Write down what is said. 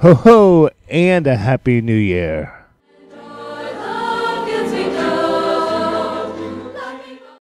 Ho ho, and a happy new year.